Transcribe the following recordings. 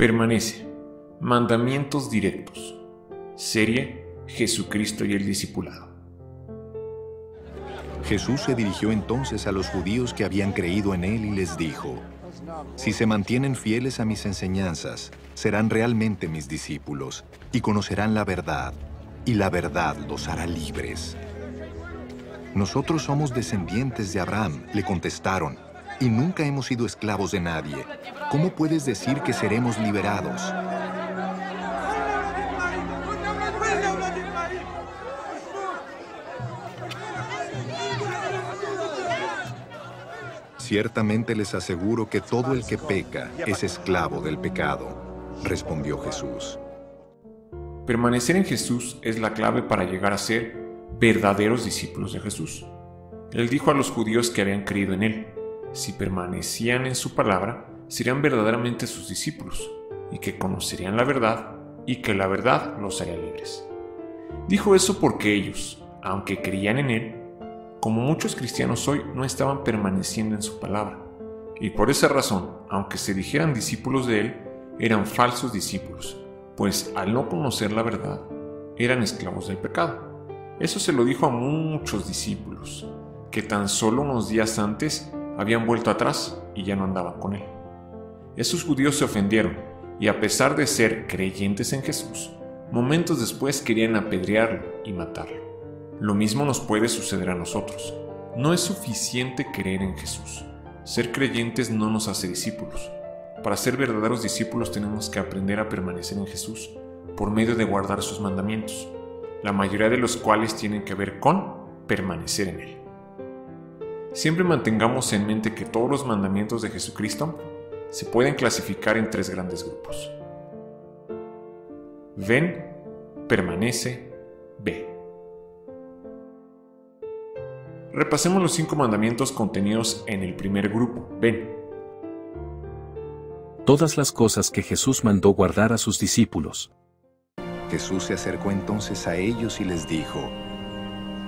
Permanece. Mandamientos directos. Serie Jesucristo y el Discipulado. Jesús se dirigió entonces a los judíos que habían creído en Él y les dijo, Si se mantienen fieles a mis enseñanzas, serán realmente mis discípulos y conocerán la verdad, y la verdad los hará libres. Nosotros somos descendientes de Abraham, le contestaron, y nunca hemos sido esclavos de nadie. ¿Cómo puedes decir que seremos liberados? Ciertamente les aseguro que todo el que peca es esclavo del pecado, respondió Jesús. Permanecer en Jesús es la clave para llegar a ser verdaderos discípulos de Jesús. Él dijo a los judíos que habían creído en Él, si permanecían en su palabra, serían verdaderamente sus discípulos, y que conocerían la verdad, y que la verdad los haría libres. Dijo eso porque ellos, aunque creían en Él, como muchos cristianos hoy, no estaban permaneciendo en su palabra, y por esa razón, aunque se dijeran discípulos de Él, eran falsos discípulos, pues al no conocer la verdad, eran esclavos del pecado. Eso se lo dijo a muchos discípulos, que tan solo unos días antes habían vuelto atrás y ya no andaban con él. Esos judíos se ofendieron y a pesar de ser creyentes en Jesús, momentos después querían apedrearlo y matarlo. Lo mismo nos puede suceder a nosotros. No es suficiente creer en Jesús. Ser creyentes no nos hace discípulos. Para ser verdaderos discípulos tenemos que aprender a permanecer en Jesús por medio de guardar sus mandamientos, la mayoría de los cuales tienen que ver con permanecer en Él. Siempre mantengamos en mente que todos los mandamientos de Jesucristo se pueden clasificar en tres grandes grupos. Ven, permanece, ve. Repasemos los cinco mandamientos contenidos en el primer grupo, ven. Todas las cosas que Jesús mandó guardar a sus discípulos. Jesús se acercó entonces a ellos y les dijo,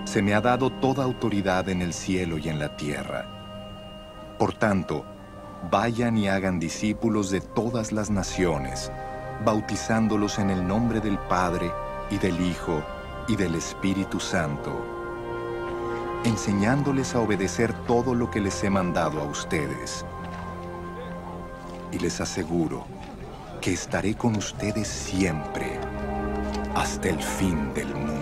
se me ha dado toda autoridad en el cielo y en la tierra. Por tanto, vayan y hagan discípulos de todas las naciones, bautizándolos en el nombre del Padre y del Hijo y del Espíritu Santo, enseñándoles a obedecer todo lo que les he mandado a ustedes. Y les aseguro que estaré con ustedes siempre, hasta el fin del mundo.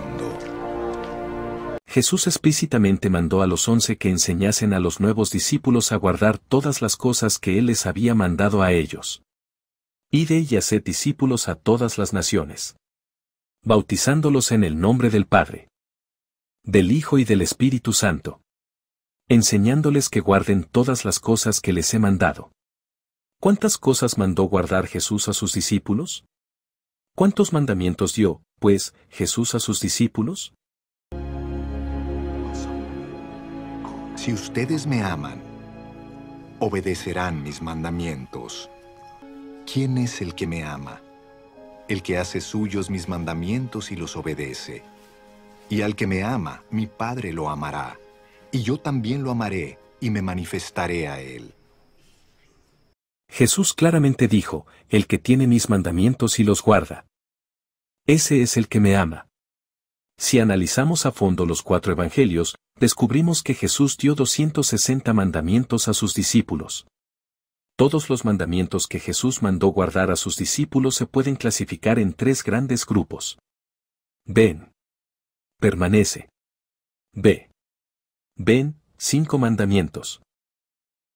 Jesús explícitamente mandó a los once que enseñasen a los nuevos discípulos a guardar todas las cosas que Él les había mandado a ellos. Ide y haced discípulos a todas las naciones. Bautizándolos en el nombre del Padre, del Hijo y del Espíritu Santo. Enseñándoles que guarden todas las cosas que les he mandado. ¿Cuántas cosas mandó guardar Jesús a sus discípulos? ¿Cuántos mandamientos dio, pues, Jesús a sus discípulos? Si ustedes me aman, obedecerán mis mandamientos. ¿Quién es el que me ama? El que hace suyos mis mandamientos y los obedece. Y al que me ama, mi Padre lo amará, y yo también lo amaré y me manifestaré a él. Jesús claramente dijo, el que tiene mis mandamientos y los guarda. Ese es el que me ama. Si analizamos a fondo los cuatro evangelios, descubrimos que Jesús dio 260 mandamientos a sus discípulos. Todos los mandamientos que Jesús mandó guardar a sus discípulos se pueden clasificar en tres grandes grupos. Ven. Permanece. Ve. Ven, cinco mandamientos.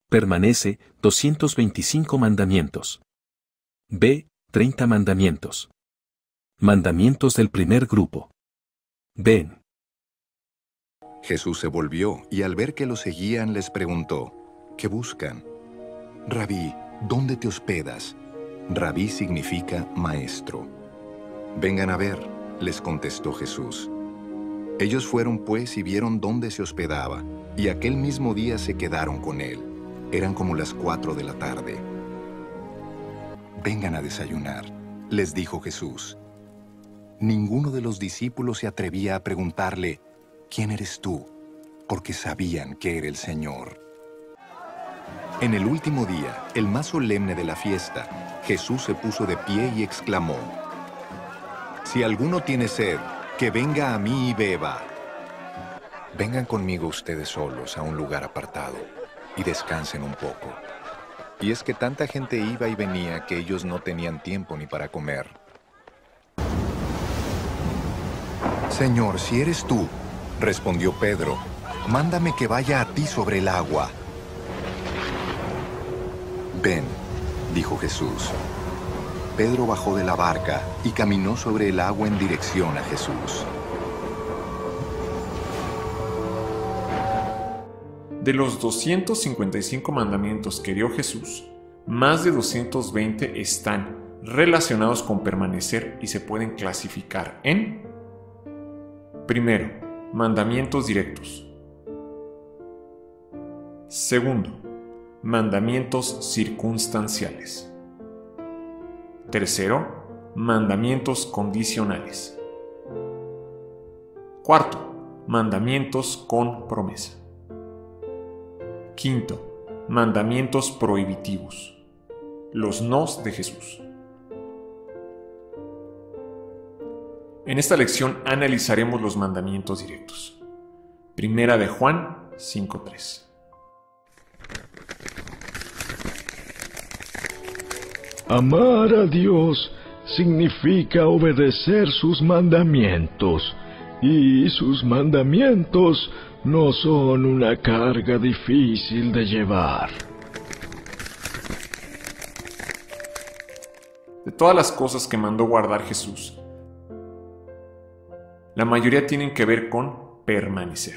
Permanece, 225 mandamientos. Ve, 30 mandamientos. Mandamientos del primer grupo. Ven. Jesús se volvió y al ver que lo seguían les preguntó, ¿qué buscan? Rabí, ¿dónde te hospedas? Rabí significa maestro. Vengan a ver, les contestó Jesús. Ellos fueron pues y vieron dónde se hospedaba, y aquel mismo día se quedaron con él. Eran como las cuatro de la tarde. Vengan a desayunar, les dijo Jesús. Ninguno de los discípulos se atrevía a preguntarle, ¿quién eres tú? Porque sabían que era el Señor. En el último día, el más solemne de la fiesta, Jesús se puso de pie y exclamó, Si alguno tiene sed, que venga a mí y beba. Vengan conmigo ustedes solos a un lugar apartado y descansen un poco. Y es que tanta gente iba y venía que ellos no tenían tiempo ni para comer. Señor, si eres tú, respondió Pedro, mándame que vaya a ti sobre el agua. Ven, dijo Jesús. Pedro bajó de la barca y caminó sobre el agua en dirección a Jesús. De los 255 mandamientos que dio Jesús, más de 220 están relacionados con permanecer y se pueden clasificar en Primero, mandamientos directos. Segundo, mandamientos circunstanciales. Tercero, mandamientos condicionales. Cuarto, mandamientos con promesa. Quinto, mandamientos prohibitivos. Los nos de Jesús. En esta lección analizaremos los mandamientos directos. Primera de Juan 5.3. Amar a Dios significa obedecer sus mandamientos, y sus mandamientos no son una carga difícil de llevar. De todas las cosas que mandó guardar Jesús, la mayoría tienen que ver con permanecer.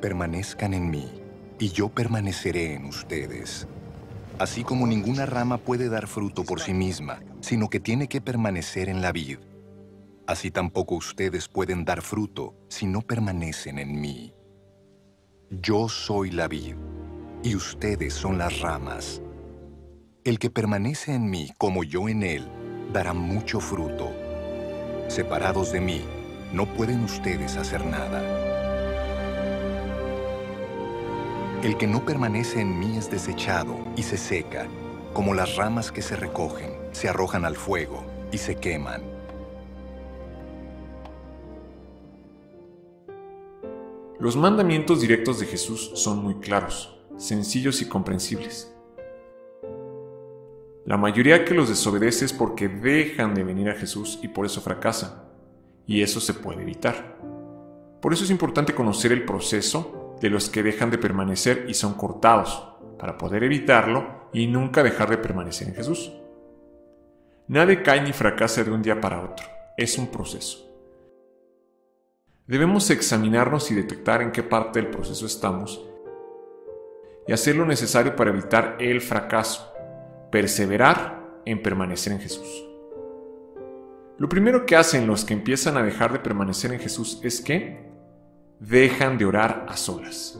Permanezcan en mí, y yo permaneceré en ustedes. Así como ninguna rama puede dar fruto por sí misma, sino que tiene que permanecer en la vid. Así tampoco ustedes pueden dar fruto si no permanecen en mí. Yo soy la vid, y ustedes son las ramas. El que permanece en mí como yo en él, dará mucho fruto Separados de mí, no pueden ustedes hacer nada. El que no permanece en mí es desechado y se seca, como las ramas que se recogen, se arrojan al fuego y se queman. Los mandamientos directos de Jesús son muy claros, sencillos y comprensibles. La mayoría que los desobedece es porque dejan de venir a Jesús y por eso fracasan. Y eso se puede evitar. Por eso es importante conocer el proceso de los que dejan de permanecer y son cortados, para poder evitarlo y nunca dejar de permanecer en Jesús. Nadie cae ni fracasa de un día para otro, es un proceso. Debemos examinarnos y detectar en qué parte del proceso estamos y hacer lo necesario para evitar el fracaso perseverar en permanecer en Jesús. Lo primero que hacen los que empiezan a dejar de permanecer en Jesús es que dejan de orar a solas.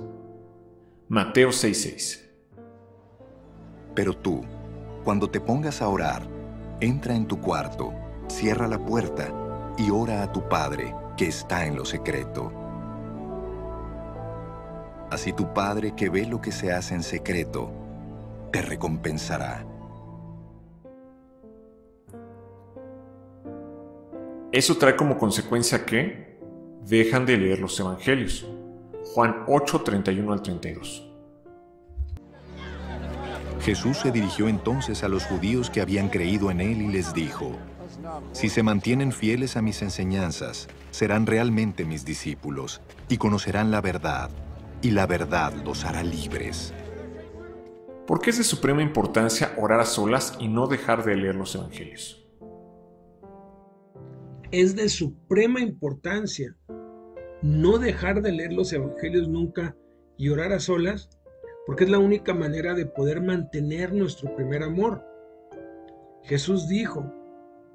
Mateo 6:6 Pero tú, cuando te pongas a orar, entra en tu cuarto, cierra la puerta y ora a tu Padre que está en lo secreto. Así tu Padre que ve lo que se hace en secreto, te recompensará. Eso trae como consecuencia que dejan de leer los evangelios. Juan 8, 31 al 32. Jesús se dirigió entonces a los judíos que habían creído en Él y les dijo, Si se mantienen fieles a mis enseñanzas, serán realmente mis discípulos y conocerán la verdad, y la verdad los hará libres. ¿Por qué es de suprema importancia orar a solas y no dejar de leer los evangelios? Es de suprema importancia no dejar de leer los evangelios nunca y orar a solas, porque es la única manera de poder mantener nuestro primer amor. Jesús dijo,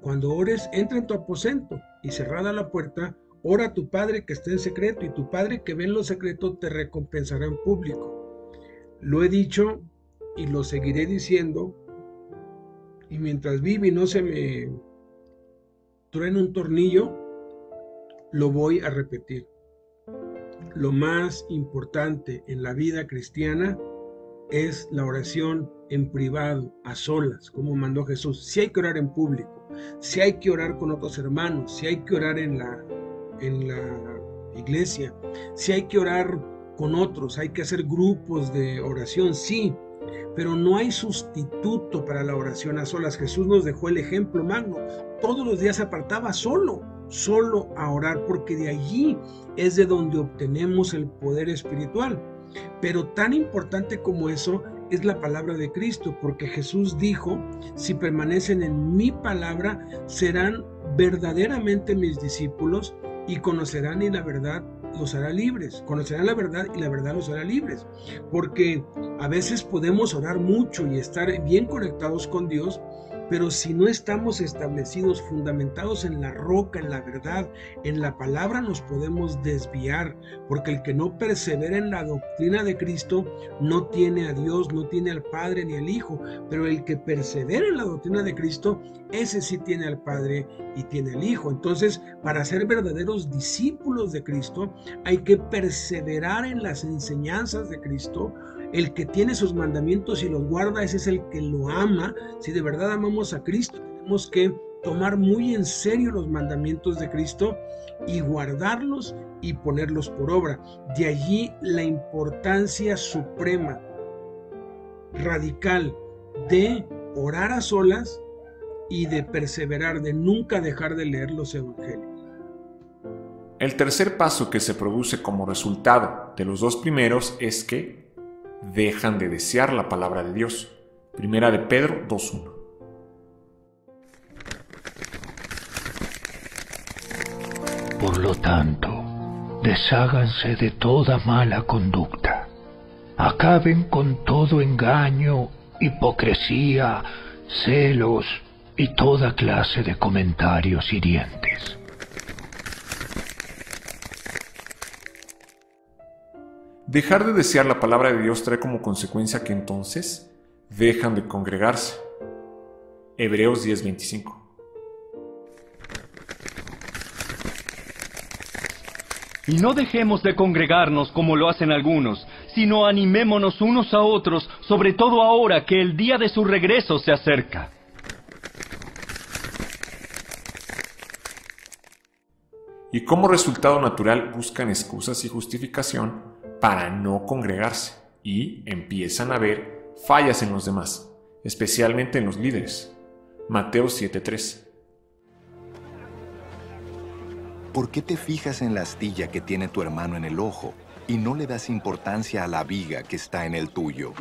cuando ores, entra en tu aposento y cerrada la puerta, ora a tu Padre que está en secreto y tu Padre que ve en lo secreto te recompensará en público. Lo he dicho y lo seguiré diciendo, y mientras vive y no se me truena un tornillo, lo voy a repetir. Lo más importante en la vida cristiana es la oración en privado, a solas, como mandó Jesús. Si hay que orar en público, si hay que orar con otros hermanos, si hay que orar en la, en la iglesia, si hay que orar con otros, hay que hacer grupos de oración, sí, pero no hay sustituto para la oración a solas. Jesús nos dejó el ejemplo magno. Todos los días se apartaba solo, solo a orar, porque de allí es de donde obtenemos el poder espiritual. Pero tan importante como eso es la palabra de Cristo, porque Jesús dijo, si permanecen en mi palabra, serán verdaderamente mis discípulos y conocerán y la verdad los hará libres. Conocerán la verdad y la verdad los hará libres. Porque a veces podemos orar mucho y estar bien conectados con Dios, pero si no estamos establecidos, fundamentados en la roca, en la verdad, en la palabra, nos podemos desviar, porque el que no persevera en la doctrina de Cristo no tiene a Dios, no tiene al Padre ni al Hijo, pero el que persevera en la doctrina de Cristo, ese sí tiene al Padre y tiene al Hijo. Entonces, para ser verdaderos discípulos de Cristo, hay que perseverar en las enseñanzas de Cristo, el que tiene sus mandamientos y los guarda, ese es el que lo ama. Si de verdad amamos a Cristo, tenemos que tomar muy en serio los mandamientos de Cristo y guardarlos y ponerlos por obra. De allí la importancia suprema, radical, de orar a solas y de perseverar, de nunca dejar de leer los evangelios. El tercer paso que se produce como resultado de los dos primeros es que dejan de desear la palabra de Dios. Primera de Pedro 2.1. Por lo tanto, desháganse de toda mala conducta. Acaben con todo engaño, hipocresía, celos y toda clase de comentarios hirientes Dejar de desear la palabra de Dios trae como consecuencia que entonces dejan de congregarse. Hebreos 10:25. Y no dejemos de congregarnos como lo hacen algunos, sino animémonos unos a otros, sobre todo ahora que el día de su regreso se acerca. Y como resultado natural buscan excusas y justificación para no congregarse y empiezan a ver fallas en los demás, especialmente en los líderes. Mateo 7:3. ¿Por qué te fijas en la astilla que tiene tu hermano en el ojo y no le das importancia a la viga que está en el tuyo?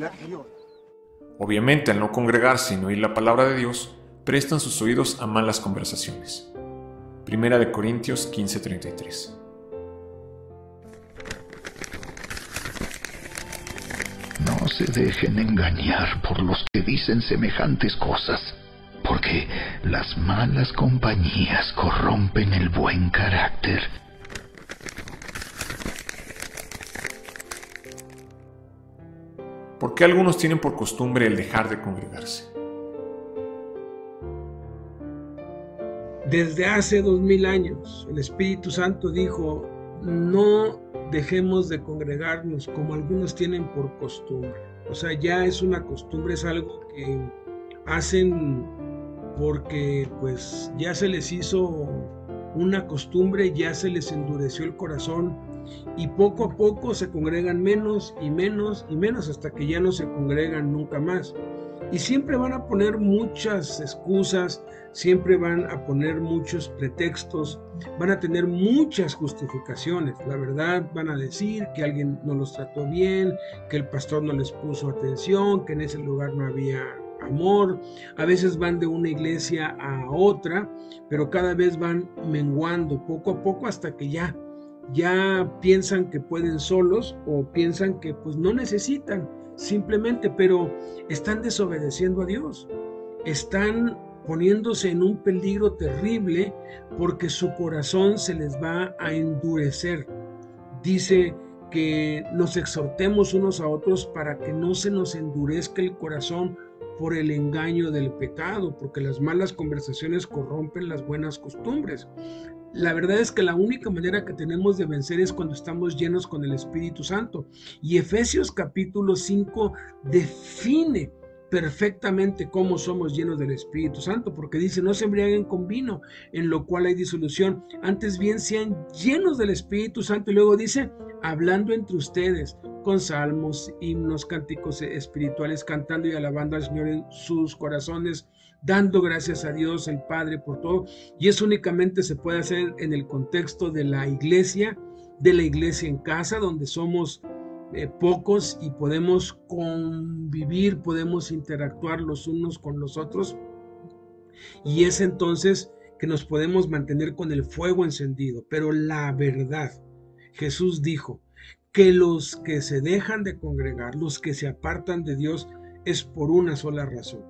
Obviamente, al no congregarse y no oír la palabra de Dios, prestan sus oídos a malas conversaciones. Primera de Corintios 15:33. No se dejen engañar por los que dicen semejantes cosas, porque las malas compañías corrompen el buen carácter. ¿Por qué algunos tienen por costumbre el dejar de congregarse? Desde hace dos mil años, el Espíritu Santo dijo, no dejemos de congregarnos como algunos tienen por costumbre. O sea, ya es una costumbre, es algo que hacen porque pues ya se les hizo una costumbre, ya se les endureció el corazón y poco a poco se congregan menos y menos y menos hasta que ya no se congregan nunca más. Y siempre van a poner muchas excusas, siempre van a poner muchos pretextos, van a tener muchas justificaciones. La verdad, van a decir que alguien no los trató bien, que el pastor no les puso atención, que en ese lugar no había amor. A veces van de una iglesia a otra, pero cada vez van menguando poco a poco hasta que ya ya piensan que pueden solos o piensan que pues no necesitan simplemente, pero están desobedeciendo a Dios. Están poniéndose en un peligro terrible porque su corazón se les va a endurecer. Dice que nos exhortemos unos a otros para que no se nos endurezca el corazón por el engaño del pecado, porque las malas conversaciones corrompen las buenas costumbres. La verdad es que la única manera que tenemos de vencer es cuando estamos llenos con el Espíritu Santo. Y Efesios capítulo 5 define perfectamente cómo somos llenos del Espíritu Santo, porque dice, no se embriaguen con vino, en lo cual hay disolución, antes bien sean llenos del Espíritu Santo. Y luego dice, hablando entre ustedes con salmos, himnos, cánticos espirituales, cantando y alabando al Señor en sus corazones, dando gracias a Dios el Padre por todo. Y eso únicamente se puede hacer en el contexto de la iglesia, de la iglesia en casa, donde somos eh, pocos y podemos convivir, podemos interactuar los unos con los otros. Y es entonces que nos podemos mantener con el fuego encendido. Pero la verdad, Jesús dijo que los que se dejan de congregar, los que se apartan de Dios, es por una sola razón.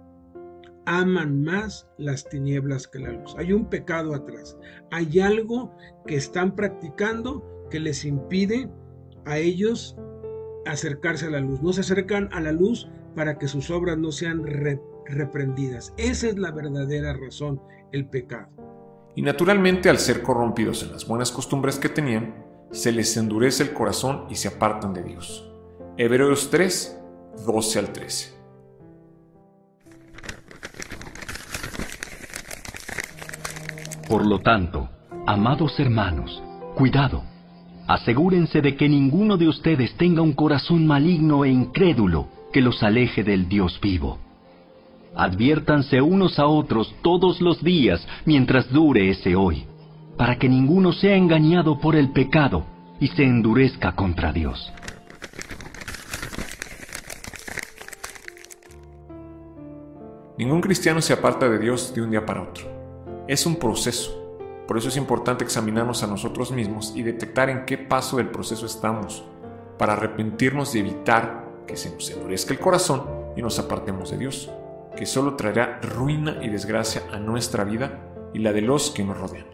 Aman más las tinieblas que la luz. Hay un pecado atrás. Hay algo que están practicando que les impide a ellos acercarse a la luz. No se acercan a la luz para que sus obras no sean reprendidas. Esa es la verdadera razón, el pecado. Y naturalmente al ser corrompidos en las buenas costumbres que tenían, se les endurece el corazón y se apartan de Dios. Hebreos 3, 12 al 13. Por lo tanto, amados hermanos, cuidado. Asegúrense de que ninguno de ustedes tenga un corazón maligno e incrédulo que los aleje del Dios vivo. Adviértanse unos a otros todos los días mientras dure ese hoy para que ninguno sea engañado por el pecado y se endurezca contra Dios. Ningún cristiano se aparta de Dios de un día para otro. Es un proceso. Por eso es importante examinarnos a nosotros mismos y detectar en qué paso del proceso estamos, para arrepentirnos y evitar que se nos endurezca el corazón y nos apartemos de Dios, que solo traerá ruina y desgracia a nuestra vida y la de los que nos rodean.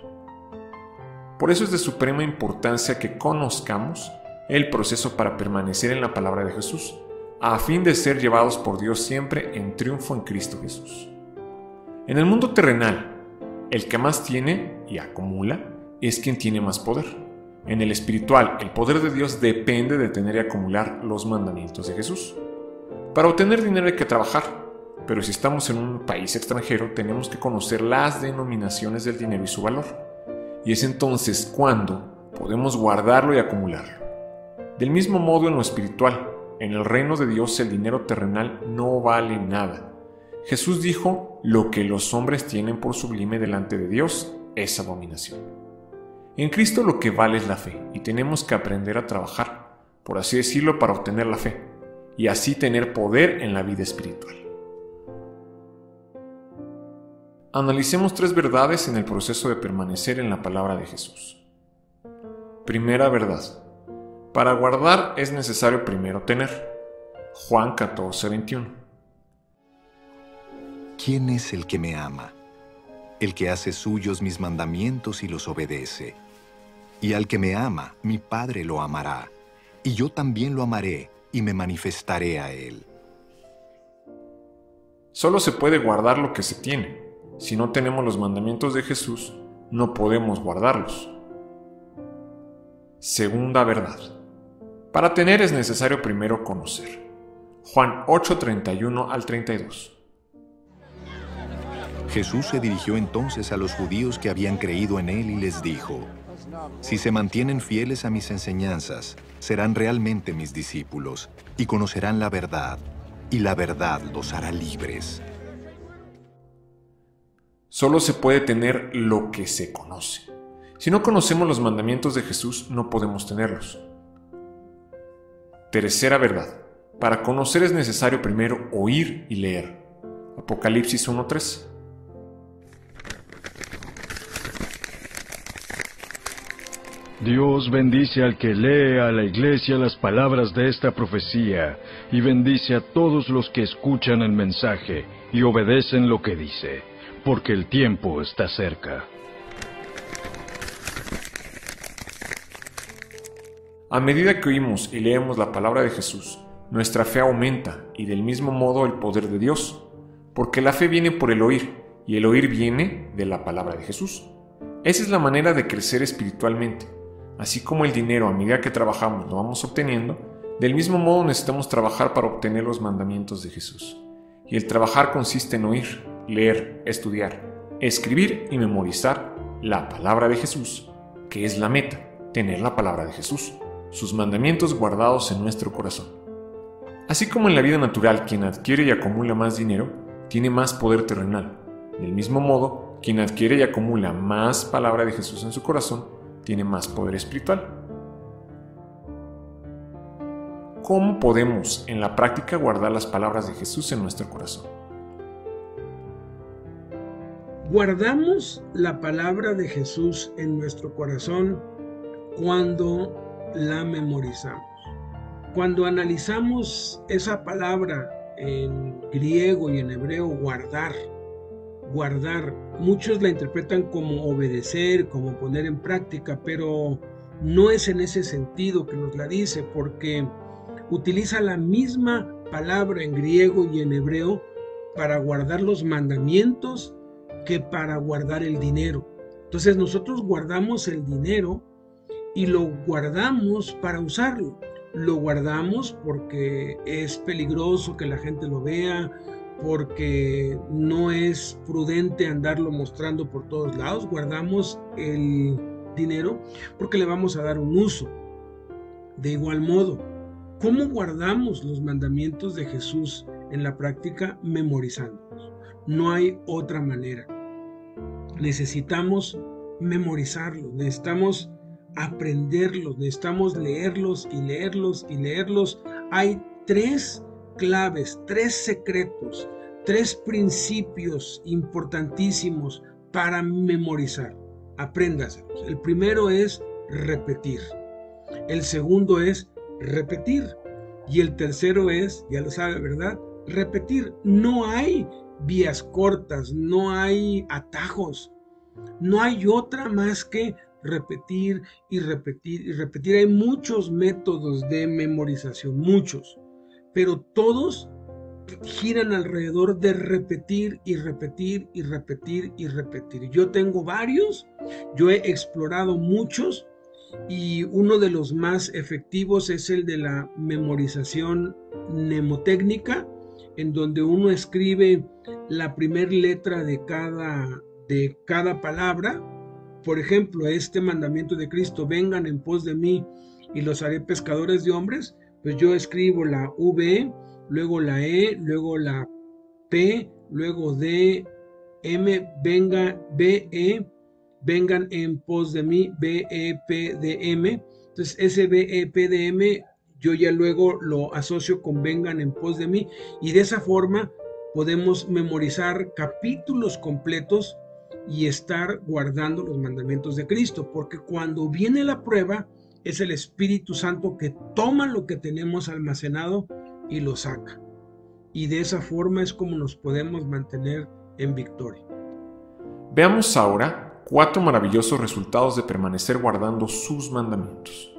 Por eso es de suprema importancia que conozcamos el proceso para permanecer en la palabra de Jesús, a fin de ser llevados por Dios siempre en triunfo en Cristo Jesús. En el mundo terrenal, el que más tiene y acumula es quien tiene más poder. En el espiritual, el poder de Dios depende de tener y acumular los mandamientos de Jesús. Para obtener dinero hay que trabajar, pero si estamos en un país extranjero tenemos que conocer las denominaciones del dinero y su valor y es entonces cuando podemos guardarlo y acumularlo. Del mismo modo en lo espiritual, en el reino de Dios el dinero terrenal no vale nada. Jesús dijo, lo que los hombres tienen por sublime delante de Dios es abominación. En Cristo lo que vale es la fe y tenemos que aprender a trabajar, por así decirlo, para obtener la fe y así tener poder en la vida espiritual. Analicemos tres verdades en el proceso de permanecer en la palabra de Jesús. Primera verdad. Para guardar es necesario primero tener. Juan 14, 21. ¿Quién es el que me ama? El que hace suyos mis mandamientos y los obedece. Y al que me ama, mi Padre lo amará. Y yo también lo amaré y me manifestaré a él. Solo se puede guardar lo que se tiene si no tenemos los mandamientos de Jesús, no podemos guardarlos. Segunda verdad. Para tener es necesario primero conocer. Juan 8:31 al 32. Jesús se dirigió entonces a los judíos que habían creído en Él y les dijo, Si se mantienen fieles a mis enseñanzas, serán realmente mis discípulos y conocerán la verdad, y la verdad los hará libres. Solo se puede tener lo que se conoce. Si no conocemos los mandamientos de Jesús, no podemos tenerlos. Tercera verdad. Para conocer es necesario primero oír y leer. Apocalipsis 1.3. Dios bendice al que lee a la iglesia las palabras de esta profecía y bendice a todos los que escuchan el mensaje y obedecen lo que dice porque el tiempo está cerca. A medida que oímos y leemos la palabra de Jesús, nuestra fe aumenta y del mismo modo el poder de Dios. porque la fe viene por el oír, y el oír viene de la palabra de Jesús. Esa es la manera de crecer espiritualmente. Así como el dinero a medida que trabajamos lo vamos obteniendo, del mismo modo necesitamos trabajar para obtener los mandamientos de Jesús. Y el trabajar consiste en oír, leer, estudiar, escribir y memorizar la palabra de Jesús, que es la meta, tener la palabra de Jesús, sus mandamientos guardados en nuestro corazón. Así como en la vida natural quien adquiere y acumula más dinero, tiene más poder terrenal. Del mismo modo, quien adquiere y acumula más palabra de Jesús en su corazón, tiene más poder espiritual. ¿Cómo podemos en la práctica guardar las palabras de Jesús en nuestro corazón? Guardamos la palabra de Jesús en nuestro corazón cuando la memorizamos. Cuando analizamos esa palabra en griego y en hebreo, guardar, guardar, muchos la interpretan como obedecer, como poner en práctica, pero no es en ese sentido que nos la dice, porque utiliza la misma palabra en griego y en hebreo para guardar los mandamientos que para guardar el dinero. Entonces nosotros guardamos el dinero y lo guardamos para usarlo. Lo guardamos porque es peligroso que la gente lo vea, porque no es prudente andarlo mostrando por todos lados. Guardamos el dinero porque le vamos a dar un uso. De igual modo, ¿cómo guardamos los mandamientos de Jesús en la práctica? Memorizándolos. No hay otra manera. Necesitamos memorizarlos, necesitamos aprenderlos, necesitamos leerlos y leerlos y leerlos. Hay tres claves, tres secretos, tres principios importantísimos para memorizar. Apréndaselos. El primero es repetir. El segundo es repetir. Y el tercero es, ya lo sabe, ¿verdad? Repetir. No hay vías cortas, no hay atajos. No hay otra más que repetir y repetir y repetir. Hay muchos métodos de memorización, muchos, pero todos giran alrededor de repetir y repetir y repetir y repetir. Yo tengo varios, yo he explorado muchos y uno de los más efectivos es el de la memorización mnemotécnica, en donde uno escribe la primera letra de cada, de cada palabra. Por ejemplo, este mandamiento de Cristo, vengan en pos de mí y los haré pescadores de hombres, pues yo escribo la V, luego la E, luego la P, luego D, M, venga, B, E, vengan en pos de mí, B, E, P, D, M. Entonces, ese B, E, P, D, M, yo ya luego lo asocio con vengan en pos de mí y de esa forma podemos memorizar capítulos completos y estar guardando los mandamientos de Cristo, porque cuando viene la prueba, es el Espíritu Santo que toma lo que tenemos almacenado y lo saca. Y de esa forma es como nos podemos mantener en victoria. Veamos ahora cuatro maravillosos resultados de permanecer guardando sus mandamientos.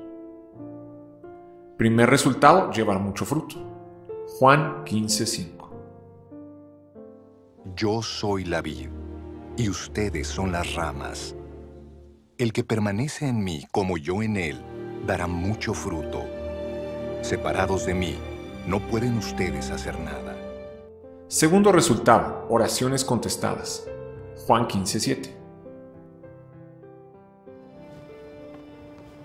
Primer resultado, llevar mucho fruto. Juan 15:5. Yo soy la vid, y ustedes son las ramas. El que permanece en mí como yo en él, dará mucho fruto. Separados de mí, no pueden ustedes hacer nada. Segundo resultado, oraciones contestadas. Juan 15:7.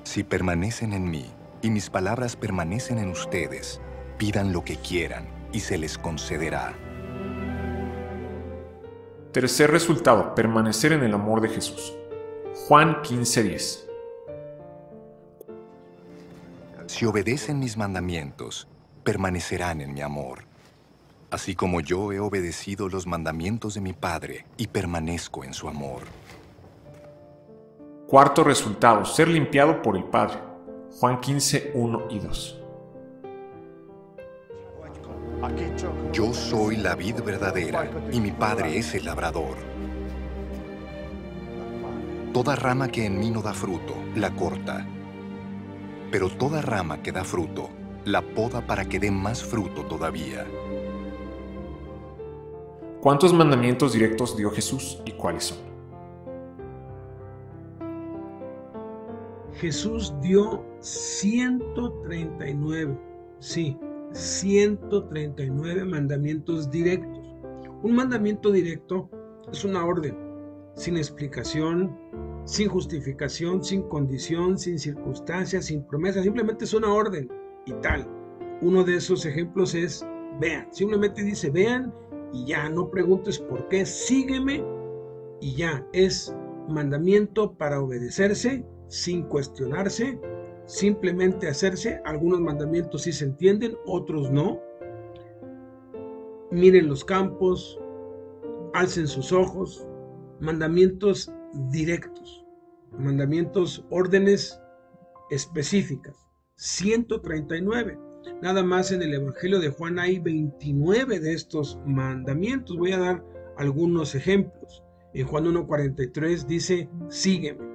Si permanecen en mí y mis palabras permanecen en ustedes, pidan lo que quieran y se les concederá. Tercer resultado, permanecer en el amor de Jesús. Juan 15:10. Si obedecen mis mandamientos, permanecerán en mi amor, así como yo he obedecido los mandamientos de mi Padre y permanezco en su amor. Cuarto resultado, ser limpiado por el Padre. Juan 15, 1 y 2. Yo soy la vid verdadera y mi Padre es el labrador. Toda rama que en mí no da fruto, la corta. Pero toda rama que da fruto, la poda para que dé más fruto todavía. ¿Cuántos mandamientos directos dio Jesús y cuáles son? Jesús dio 139, sí, 139 mandamientos directos. Un mandamiento directo es una orden, sin explicación, sin justificación, sin condición, sin circunstancias, sin promesa, simplemente es una orden y tal. Uno de esos ejemplos es vean, simplemente dice vean y ya, no preguntes por qué, sígueme y ya, es mandamiento para obedecerse sin cuestionarse, simplemente hacerse. Algunos mandamientos sí se entienden, otros no. Miren los campos, alcen sus ojos, mandamientos directos, mandamientos, órdenes específicas. 139. Nada más en el Evangelio de Juan hay 29 de estos mandamientos. Voy a dar algunos ejemplos. En Juan 1.43 dice, sígueme.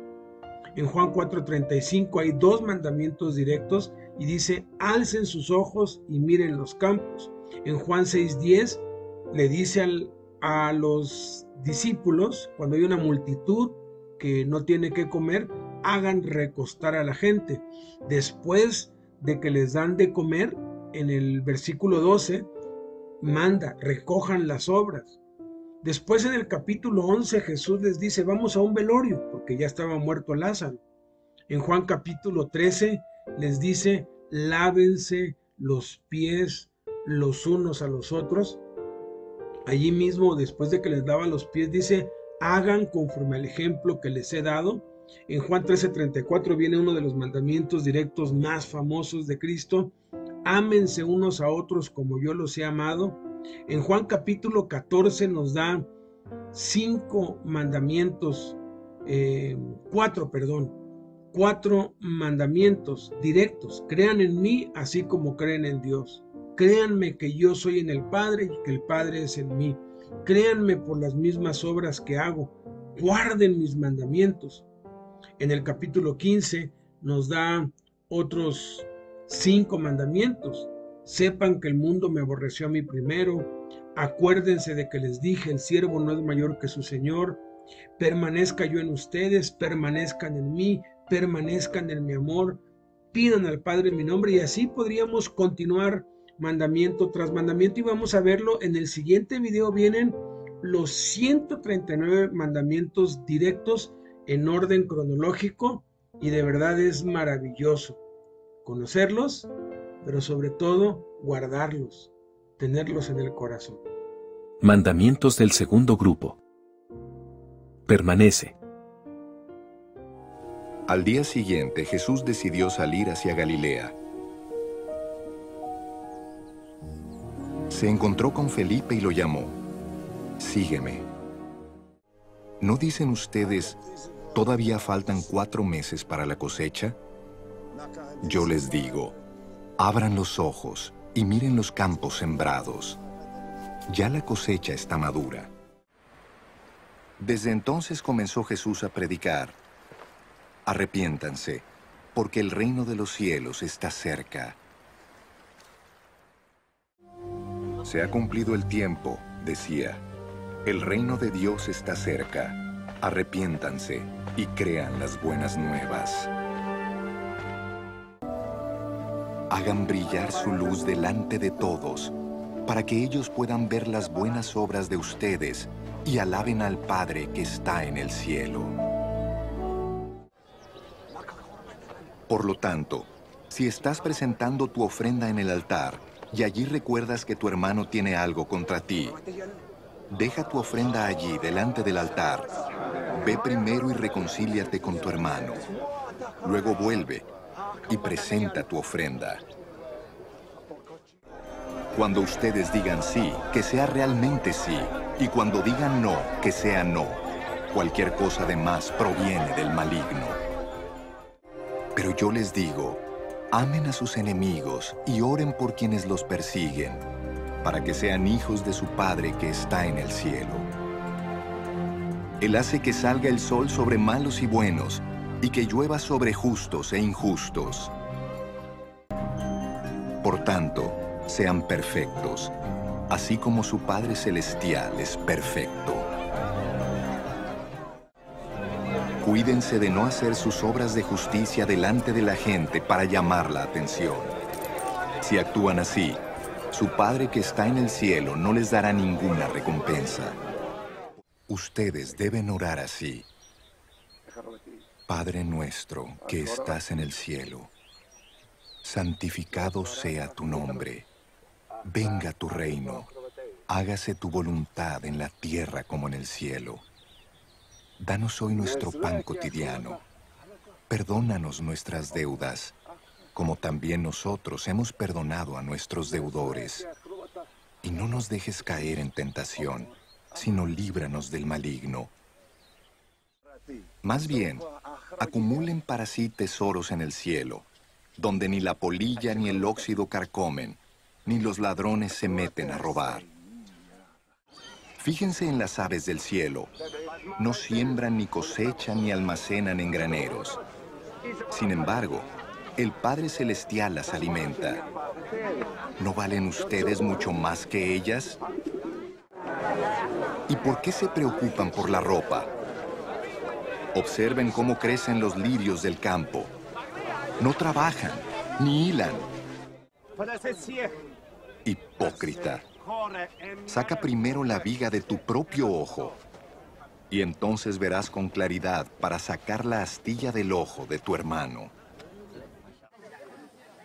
En Juan 4.35 hay dos mandamientos directos y dice, alcen sus ojos y miren los campos. En Juan 6.10 le dice al, a los discípulos, cuando hay una multitud que no tiene que comer, hagan recostar a la gente. Después de que les dan de comer, en el versículo 12, manda, recojan las obras. Después en el capítulo 11 Jesús les dice, vamos a un velorio, porque ya estaba muerto Lázaro. En Juan capítulo 13 les dice, lávense los pies los unos a los otros. Allí mismo, después de que les daba los pies, dice, hagan conforme al ejemplo que les he dado. En Juan 13:34 viene uno de los mandamientos directos más famosos de Cristo. Ámense unos a otros como yo los he amado. En Juan capítulo 14 nos da cinco mandamientos, eh, cuatro, perdón, cuatro mandamientos directos. Crean en mí así como creen en Dios. Créanme que yo soy en el Padre y que el Padre es en mí. Créanme por las mismas obras que hago. Guarden mis mandamientos. En el capítulo 15 nos da otros cinco mandamientos. Sepan que el mundo me aborreció a mí primero. Acuérdense de que les dije, el siervo no es mayor que su Señor. Permanezca yo en ustedes, permanezcan en mí, permanezcan en mi amor. Pidan al Padre mi nombre y así podríamos continuar mandamiento tras mandamiento y vamos a verlo en el siguiente video. Vienen los 139 mandamientos directos en orden cronológico y de verdad es maravilloso conocerlos, pero sobre todo guardarlos, tenerlos en el corazón. Mandamientos del segundo grupo. Permanece. Al día siguiente Jesús decidió salir hacia Galilea. Se encontró con Felipe y lo llamó. Sígueme. ¿No dicen ustedes, todavía faltan cuatro meses para la cosecha? Yo les digo, abran los ojos y miren los campos sembrados. Ya la cosecha está madura. Desde entonces comenzó Jesús a predicar. Arrepiéntanse, porque el reino de los cielos está cerca. Se ha cumplido el tiempo, decía. El reino de Dios está cerca. Arrepiéntanse y crean las buenas nuevas. Hagan brillar su luz delante de todos, para que ellos puedan ver las buenas obras de ustedes y alaben al Padre que está en el cielo. Por lo tanto, si estás presentando tu ofrenda en el altar y allí recuerdas que tu hermano tiene algo contra ti, deja tu ofrenda allí delante del altar. Ve primero y reconcíliate con tu hermano. Luego vuelve y presenta tu ofrenda. Cuando ustedes digan sí, que sea realmente sí, y cuando digan no, que sea no. Cualquier cosa de más proviene del maligno. Pero yo les digo, amen a sus enemigos y oren por quienes los persiguen, para que sean hijos de su Padre que está en el cielo. Él hace que salga el sol sobre malos y buenos, y que llueva sobre justos e injustos. Por tanto, sean perfectos, así como su Padre Celestial es perfecto. Cuídense de no hacer sus obras de justicia delante de la gente para llamar la atención. Si actúan así, su Padre que está en el cielo no les dará ninguna recompensa. Ustedes deben orar así. Padre nuestro que estás en el cielo, santificado sea tu nombre. Venga tu reino, hágase tu voluntad en la tierra como en el cielo. Danos hoy nuestro pan cotidiano. Perdónanos nuestras deudas, como también nosotros hemos perdonado a nuestros deudores. Y no nos dejes caer en tentación, sino líbranos del maligno. Más bien, acumulen para sí tesoros en el cielo, donde ni la polilla ni el óxido carcomen, ni los ladrones se meten a robar. Fíjense en las aves del cielo. No siembran ni cosechan ni almacenan en graneros. Sin embargo, el Padre Celestial las alimenta. ¿No valen ustedes mucho más que ellas? ¿Y por qué se preocupan por la ropa? Observen cómo crecen los lirios del campo. No trabajan, ni hilan. Hipócrita. Saca primero la viga de tu propio ojo, y entonces verás con claridad para sacar la astilla del ojo de tu hermano.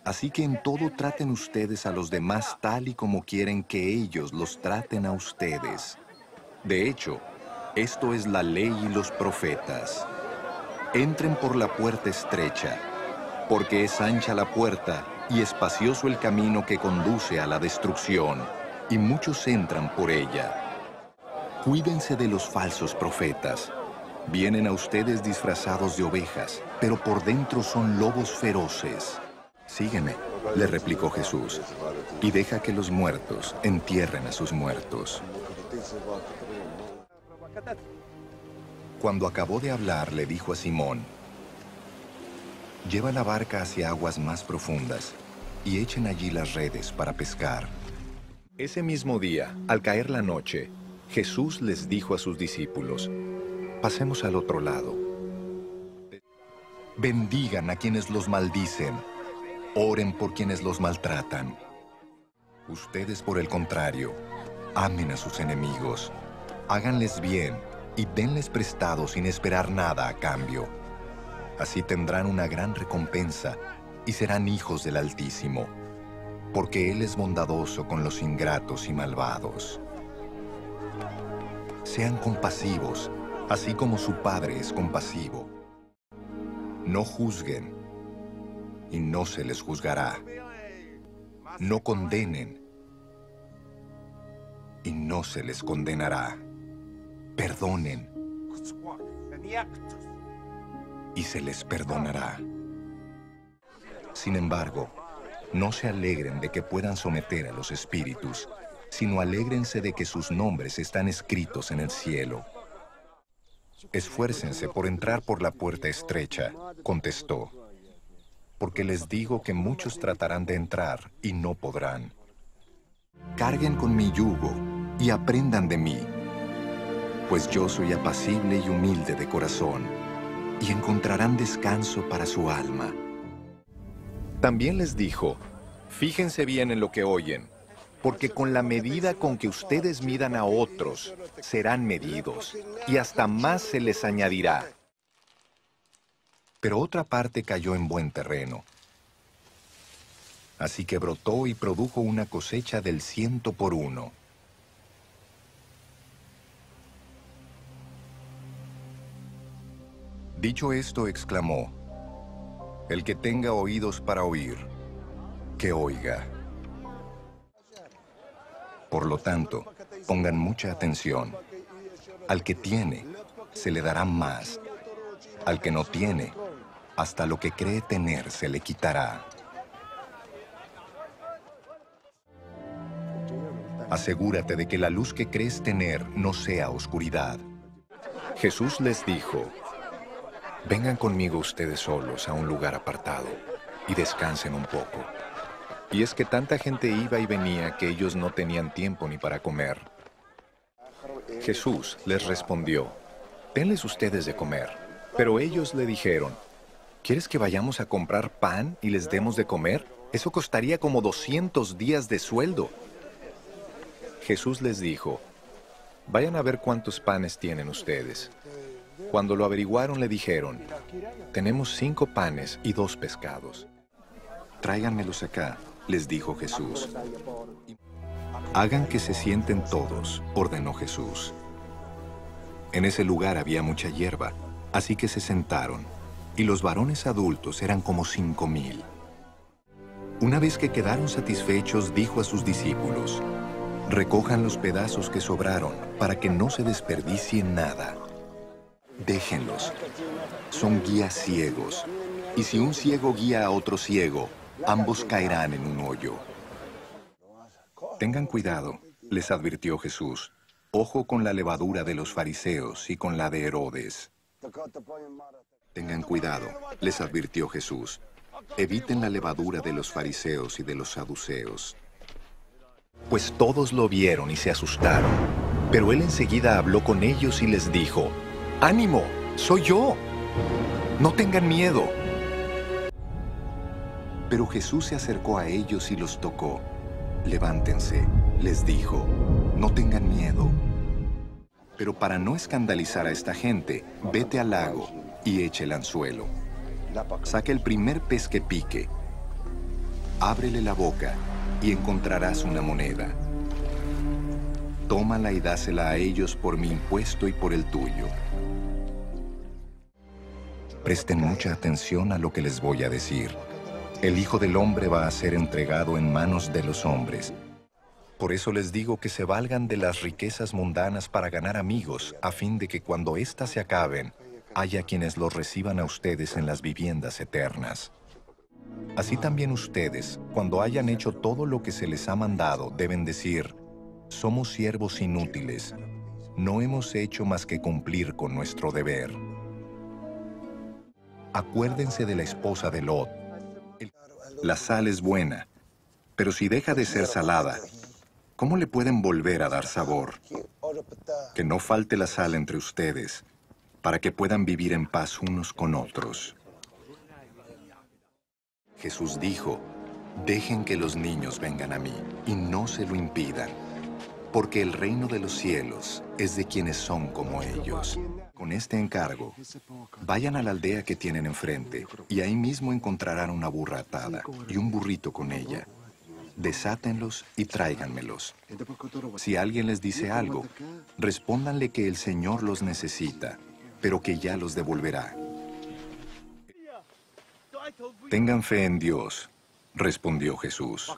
Así que en todo traten ustedes a los demás tal y como quieren que ellos los traten a ustedes. De hecho, esto es la ley y los profetas. Entren por la puerta estrecha, porque es ancha la puerta y espacioso el camino que conduce a la destrucción y muchos entran por ella. Cuídense de los falsos profetas. Vienen a ustedes disfrazados de ovejas, pero por dentro son lobos feroces. Sígueme, le replicó Jesús, y deja que los muertos entierren a sus muertos. Cuando acabó de hablar, le dijo a Simón, Lleva la barca hacia aguas más profundas y echen allí las redes para pescar. Ese mismo día, al caer la noche, Jesús les dijo a sus discípulos, pasemos al otro lado. Bendigan a quienes los maldicen, oren por quienes los maltratan. Ustedes, por el contrario, amen a sus enemigos, háganles bien y denles prestado sin esperar nada a cambio. Así tendrán una gran recompensa y serán hijos del Altísimo porque Él es bondadoso con los ingratos y malvados. Sean compasivos, así como su Padre es compasivo. No juzguen, y no se les juzgará. No condenen, y no se les condenará. Perdonen, y se les perdonará. Sin embargo, no se alegren de que puedan someter a los espíritus, sino alégrense de que sus nombres están escritos en el cielo. Esfuércense por entrar por la puerta estrecha, contestó, porque les digo que muchos tratarán de entrar y no podrán. Carguen con mi yugo y aprendan de mí, pues yo soy apacible y humilde de corazón, y encontrarán descanso para su alma también les dijo, fíjense bien en lo que oyen, porque con la medida con que ustedes midan a otros, serán medidos, y hasta más se les añadirá. Pero otra parte cayó en buen terreno. Así que brotó y produjo una cosecha del ciento por uno. Dicho esto, exclamó, el que tenga oídos para oír, que oiga. Por lo tanto, pongan mucha atención. Al que tiene, se le dará más. Al que no tiene, hasta lo que cree tener se le quitará. Asegúrate de que la luz que crees tener no sea oscuridad. Jesús les dijo, Vengan conmigo ustedes solos a un lugar apartado y descansen un poco. Y es que tanta gente iba y venía que ellos no tenían tiempo ni para comer. Jesús les respondió, denles ustedes de comer. Pero ellos le dijeron, ¿quieres que vayamos a comprar pan y les demos de comer? Eso costaría como 200 días de sueldo. Jesús les dijo, vayan a ver cuántos panes tienen ustedes. Cuando lo averiguaron le dijeron, tenemos cinco panes y dos pescados. Tráiganmelos acá les dijo Jesús. Hagan que se sienten todos, ordenó Jesús. En ese lugar había mucha hierba, así que se sentaron, y los varones adultos eran como cinco mil. Una vez que quedaron satisfechos, dijo a sus discípulos, recojan los pedazos que sobraron para que no se desperdicie nada. Déjenlos. Son guías ciegos, y si un ciego guía a otro ciego, ambos caerán en un hoyo. Tengan cuidado, les advirtió Jesús. Ojo con la levadura de los fariseos y con la de Herodes. Tengan cuidado, les advirtió Jesús. Eviten la levadura de los fariseos y de los saduceos. Pues todos lo vieron y se asustaron. Pero él enseguida habló con ellos y les dijo, ¡Ánimo! ¡Soy yo! No tengan miedo. Pero Jesús se acercó a ellos y los tocó. Levántense, les dijo, no tengan miedo. Pero para no escandalizar a esta gente, vete al lago y eche el anzuelo. Saca el primer pez que pique. Ábrele la boca y encontrarás una moneda. Tómala y dásela a ellos por mi impuesto y por el tuyo. Presten mucha atención a lo que les voy a decir. El Hijo del Hombre va a ser entregado en manos de los hombres. Por eso les digo que se valgan de las riquezas mundanas para ganar amigos, a fin de que cuando éstas se acaben, haya quienes los reciban a ustedes en las viviendas eternas. Así también ustedes, cuando hayan hecho todo lo que se les ha mandado, deben decir, somos siervos inútiles, no hemos hecho más que cumplir con nuestro deber. Acuérdense de la esposa de Lot la sal es buena, pero si deja de ser salada, ¿cómo le pueden volver a dar sabor? Que no falte la sal entre ustedes, para que puedan vivir en paz unos con otros. Jesús dijo, dejen que los niños vengan a mí y no se lo impidan, porque el reino de los cielos es de quienes son como ellos. Con este encargo, vayan a la aldea que tienen enfrente y ahí mismo encontrarán una burra atada y un burrito con ella. Desátenlos y tráiganmelos. Si alguien les dice algo, respóndanle que el Señor los necesita, pero que ya los devolverá. Tengan fe en Dios, respondió Jesús.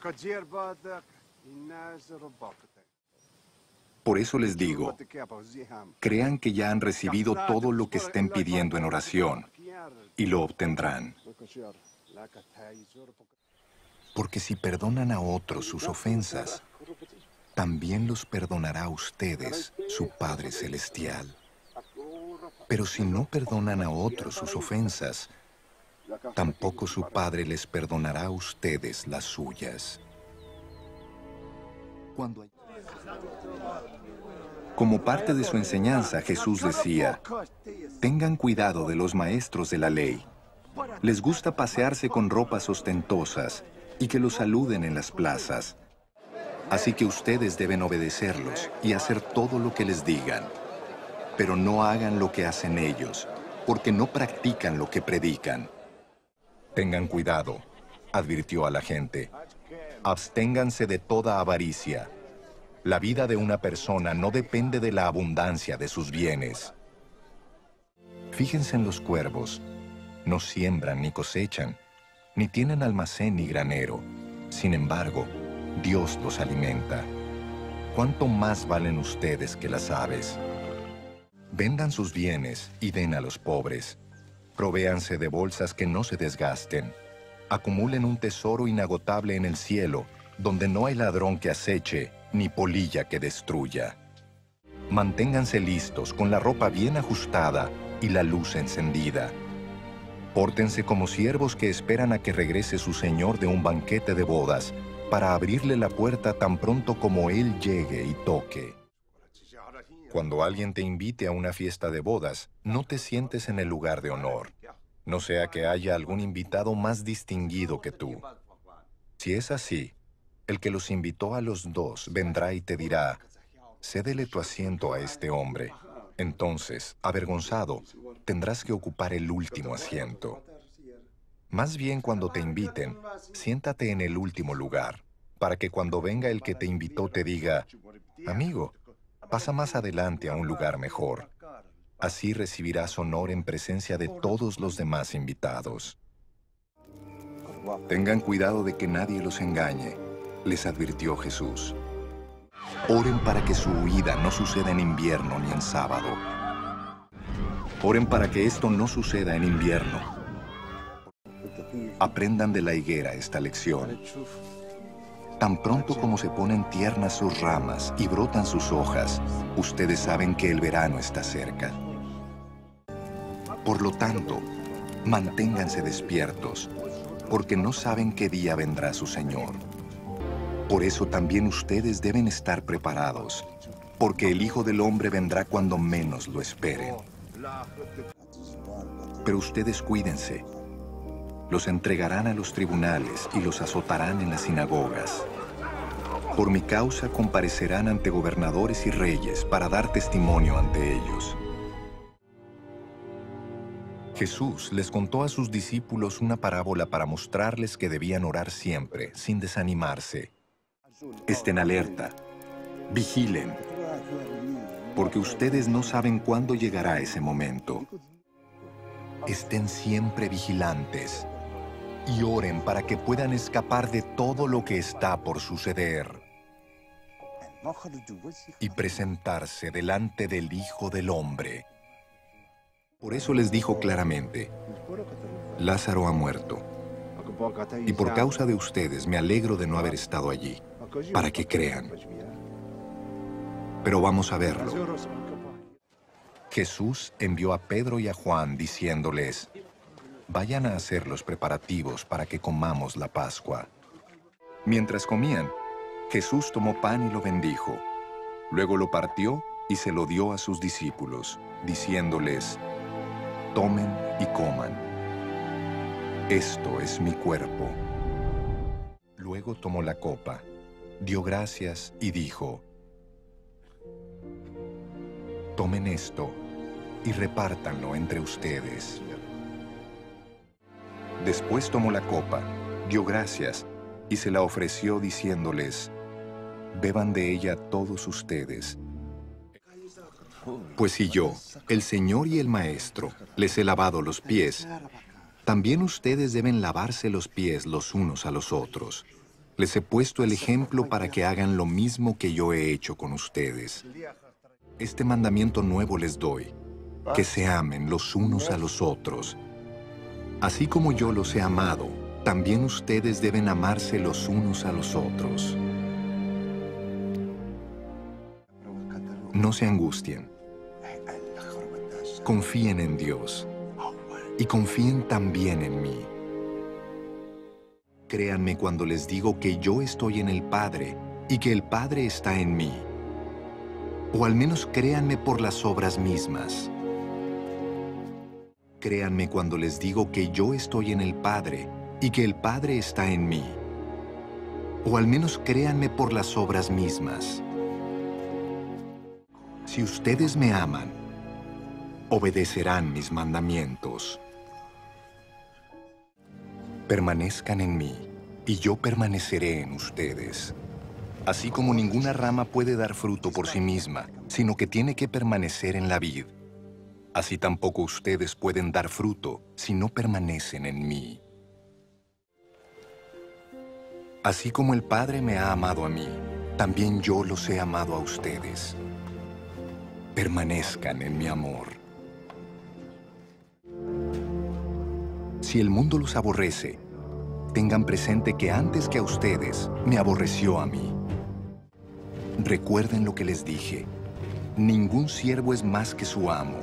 Por eso les digo, crean que ya han recibido todo lo que estén pidiendo en oración y lo obtendrán. Porque si perdonan a otros sus ofensas, también los perdonará a ustedes su Padre Celestial. Pero si no perdonan a otros sus ofensas, tampoco su Padre les perdonará a ustedes las suyas. Cuando como parte de su enseñanza, Jesús decía, tengan cuidado de los maestros de la ley. Les gusta pasearse con ropas ostentosas y que los saluden en las plazas. Así que ustedes deben obedecerlos y hacer todo lo que les digan. Pero no hagan lo que hacen ellos, porque no practican lo que predican. Tengan cuidado, advirtió a la gente. Absténganse de toda avaricia la vida de una persona no depende de la abundancia de sus bienes. Fíjense en los cuervos. No siembran ni cosechan, ni tienen almacén ni granero. Sin embargo, Dios los alimenta. ¿Cuánto más valen ustedes que las aves? Vendan sus bienes y den a los pobres. Provéanse de bolsas que no se desgasten. Acumulen un tesoro inagotable en el cielo, donde no hay ladrón que aceche ni polilla que destruya. Manténganse listos con la ropa bien ajustada y la luz encendida. Pórtense como siervos que esperan a que regrese su señor de un banquete de bodas, para abrirle la puerta tan pronto como él llegue y toque. Cuando alguien te invite a una fiesta de bodas, no te sientes en el lugar de honor, no sea que haya algún invitado más distinguido que tú. Si es así, el que los invitó a los dos vendrá y te dirá, cédele tu asiento a este hombre. Entonces, avergonzado, tendrás que ocupar el último asiento. Más bien cuando te inviten, siéntate en el último lugar, para que cuando venga el que te invitó te diga, amigo, pasa más adelante a un lugar mejor. Así recibirás honor en presencia de todos los demás invitados. Tengan cuidado de que nadie los engañe, les advirtió Jesús. Oren para que su huida no suceda en invierno ni en sábado. Oren para que esto no suceda en invierno. Aprendan de la higuera esta lección. Tan pronto como se ponen tiernas sus ramas y brotan sus hojas, ustedes saben que el verano está cerca. Por lo tanto, manténganse despiertos, porque no saben qué día vendrá su Señor. Por eso también ustedes deben estar preparados, porque el Hijo del Hombre vendrá cuando menos lo esperen. Pero ustedes cuídense. Los entregarán a los tribunales y los azotarán en las sinagogas. Por mi causa comparecerán ante gobernadores y reyes para dar testimonio ante ellos. Jesús les contó a sus discípulos una parábola para mostrarles que debían orar siempre, sin desanimarse. Estén alerta, vigilen, porque ustedes no saben cuándo llegará ese momento. Estén siempre vigilantes y oren para que puedan escapar de todo lo que está por suceder y presentarse delante del Hijo del Hombre. Por eso les dijo claramente, Lázaro ha muerto, y por causa de ustedes me alegro de no haber estado allí, para que crean. Pero vamos a verlo. Jesús envió a Pedro y a Juan diciéndoles, vayan a hacer los preparativos para que comamos la Pascua. Mientras comían, Jesús tomó pan y lo bendijo. Luego lo partió y se lo dio a sus discípulos, diciéndoles, tomen y coman. Esto es mi cuerpo. Luego tomó la copa, dio gracias y dijo, tomen esto y repártanlo entre ustedes. Después tomó la copa, dio gracias y se la ofreció diciéndoles, beban de ella todos ustedes. Pues si yo, el Señor y el Maestro, les he lavado los pies, también ustedes deben lavarse los pies los unos a los otros. Les he puesto el ejemplo para que hagan lo mismo que yo he hecho con ustedes. Este mandamiento nuevo les doy, que se amen los unos a los otros. Así como yo los he amado, también ustedes deben amarse los unos a los otros. No se angustien. Confíen en Dios y confíen también en mí. Créanme cuando les digo que yo estoy en el Padre y que el Padre está en mí. O al menos créanme por las obras mismas. Créanme cuando les digo que yo estoy en el Padre y que el Padre está en mí. O al menos créanme por las obras mismas. Si ustedes me aman, obedecerán mis mandamientos. Permanezcan en mí, y yo permaneceré en ustedes. Así como ninguna rama puede dar fruto por sí misma, sino que tiene que permanecer en la vid. Así tampoco ustedes pueden dar fruto si no permanecen en mí. Así como el Padre me ha amado a mí, también yo los he amado a ustedes permanezcan en mi amor. Si el mundo los aborrece, tengan presente que antes que a ustedes, me aborreció a mí. Recuerden lo que les dije. Ningún siervo es más que su amo.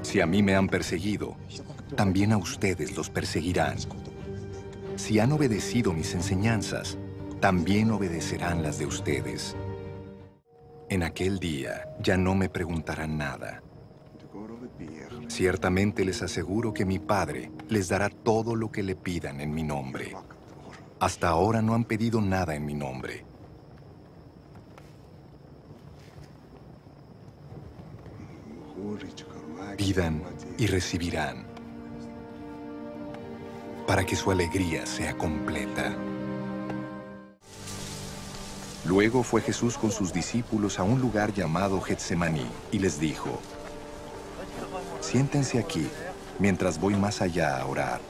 Si a mí me han perseguido, también a ustedes los perseguirán. Si han obedecido mis enseñanzas, también obedecerán las de ustedes. En aquel día ya no me preguntarán nada. Ciertamente les aseguro que mi Padre les dará todo lo que le pidan en mi nombre. Hasta ahora no han pedido nada en mi nombre. Pidan y recibirán, para que su alegría sea completa. Luego fue Jesús con sus discípulos a un lugar llamado Getsemaní y les dijo, Siéntense aquí mientras voy más allá a orar.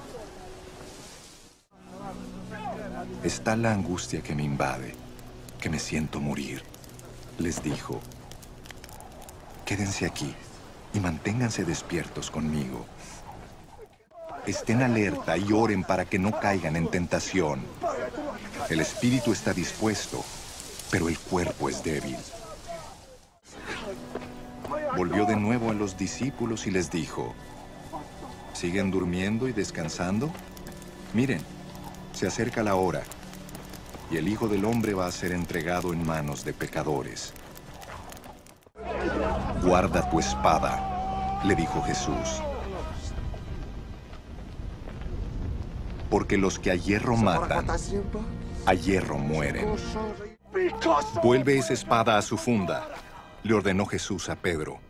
Está la angustia que me invade, que me siento morir. Les dijo, quédense aquí y manténganse despiertos conmigo. Estén alerta y oren para que no caigan en tentación. El espíritu está dispuesto, pero el cuerpo es débil. Volvió de nuevo a los discípulos y les dijo, ¿siguen durmiendo y descansando? Miren, se acerca la hora, y el Hijo del Hombre va a ser entregado en manos de pecadores. Guarda tu espada, le dijo Jesús. Porque los que a hierro matan, a hierro mueren. Vuelve esa espada a su funda, le ordenó Jesús a Pedro.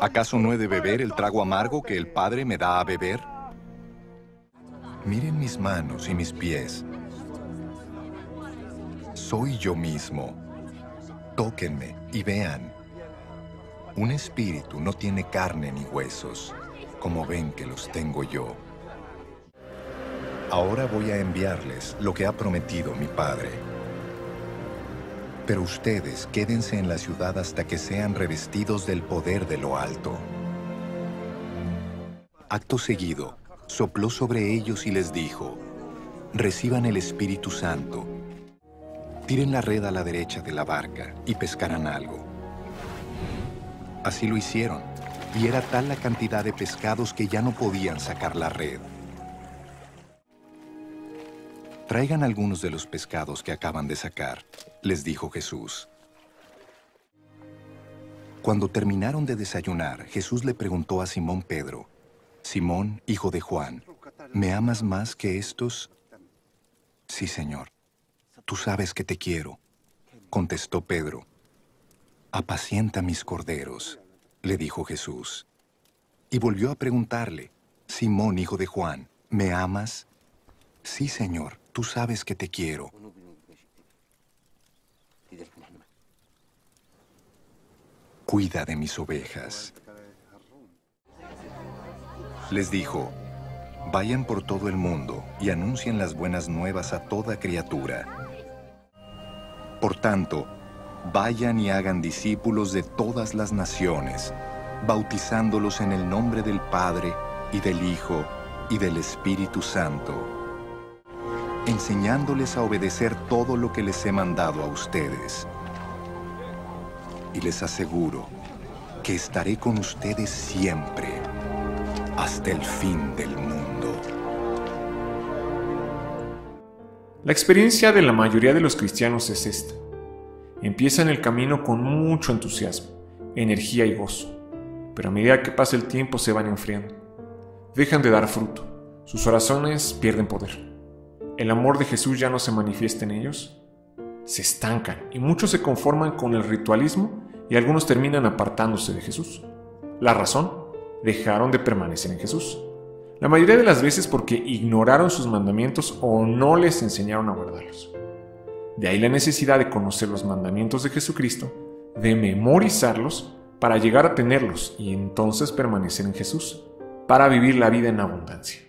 ¿Acaso no he de beber el trago amargo que el Padre me da a beber? Miren mis manos y mis pies. Soy yo mismo. Tóquenme y vean. Un espíritu no tiene carne ni huesos, como ven que los tengo yo. Ahora voy a enviarles lo que ha prometido mi Padre. Pero ustedes quédense en la ciudad hasta que sean revestidos del poder de lo alto. Acto seguido, sopló sobre ellos y les dijo, reciban el Espíritu Santo. Tiren la red a la derecha de la barca y pescarán algo. Así lo hicieron, y era tal la cantidad de pescados que ya no podían sacar la red. Traigan algunos de los pescados que acaban de sacar, les dijo Jesús. Cuando terminaron de desayunar, Jesús le preguntó a Simón Pedro, Simón, hijo de Juan, ¿me amas más que estos? Sí, Señor. Tú sabes que te quiero, contestó Pedro. Apacienta mis corderos, le dijo Jesús. Y volvió a preguntarle, Simón, hijo de Juan, ¿me amas? Sí, Señor, tú sabes que te quiero. Cuida de mis ovejas. Les dijo, vayan por todo el mundo y anuncien las buenas nuevas a toda criatura. Por tanto, vayan y hagan discípulos de todas las naciones, bautizándolos en el nombre del Padre y del Hijo y del Espíritu Santo, enseñándoles a obedecer todo lo que les he mandado a ustedes. Y les aseguro que estaré con ustedes siempre, hasta el fin del mundo. La experiencia de la mayoría de los cristianos es esta. Empiezan el camino con mucho entusiasmo, energía y gozo, pero a medida que pasa el tiempo se van enfriando. Dejan de dar fruto, sus oraciones pierden poder. El amor de Jesús ya no se manifiesta en ellos, se estancan y muchos se conforman con el ritualismo y algunos terminan apartándose de Jesús. La razón, dejaron de permanecer en Jesús. La mayoría de las veces porque ignoraron sus mandamientos o no les enseñaron a guardarlos. De ahí la necesidad de conocer los mandamientos de Jesucristo, de memorizarlos para llegar a tenerlos y entonces permanecer en Jesús, para vivir la vida en abundancia.